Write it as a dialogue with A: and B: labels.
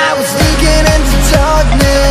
A: I was looking into darkness.